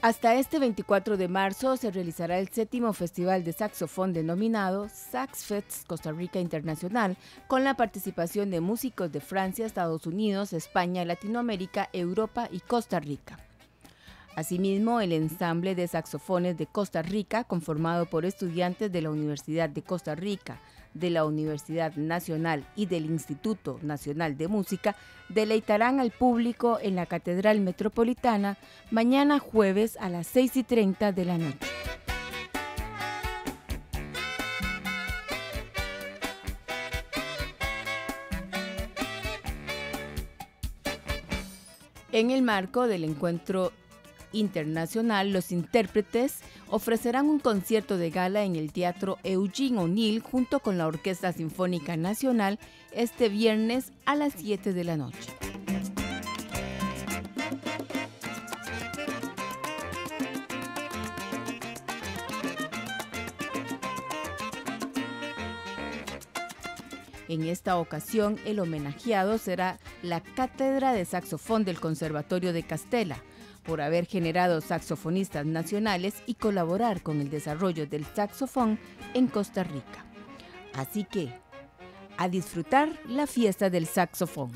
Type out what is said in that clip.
Hasta este 24 de marzo se realizará el séptimo festival de saxofón denominado SaxFest Costa Rica Internacional, con la participación de músicos de Francia, Estados Unidos, España, Latinoamérica, Europa y Costa Rica. Asimismo, el ensamble de saxofones de Costa Rica, conformado por estudiantes de la Universidad de Costa Rica, de la Universidad Nacional y del Instituto Nacional de Música deleitarán al público en la Catedral Metropolitana mañana jueves a las 6 y 30 de la noche. En el marco del encuentro internacional, los intérpretes ofrecerán un concierto de gala en el Teatro Eugene O'Neill junto con la Orquesta Sinfónica Nacional este viernes a las 7 de la noche. En esta ocasión, el homenajeado será la Cátedra de Saxofón del Conservatorio de Castela, por haber generado saxofonistas nacionales y colaborar con el desarrollo del saxofón en Costa Rica. Así que, a disfrutar la fiesta del saxofón.